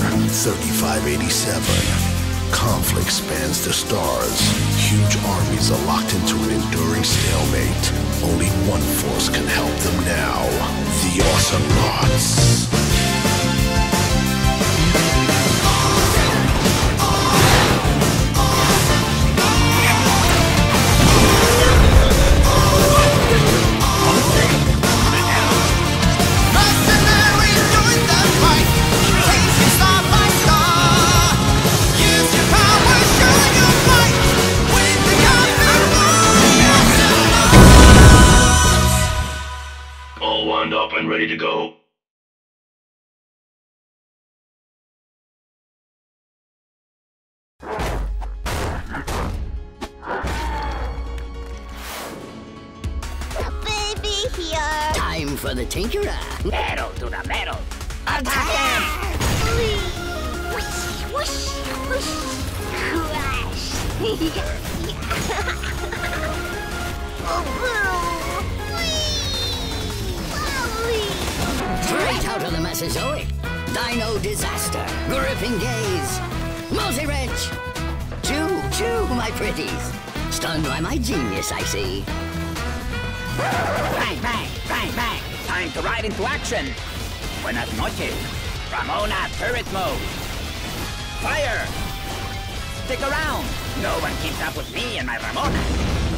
3587. Conflict spans the stars. Huge armies are locked into an enduring stalemate. Only one force can help them now. The Awesomenauts. Wound up and ready to go. Baby here. Time for the Tinkerer. Metal to the metal. Attack them! Whoosh, whoosh, whoosh. Crash. Mesozoic. Dino Disaster. Gripping Gaze. Multi-Wrench. Chew, chew, my pretties. Stunned by my genius, I see. Bang, bang, bang, bang. Time to ride into action. Buenas noches. Ramona turret mode. Fire! Stick around. No one keeps up with me and my Ramona.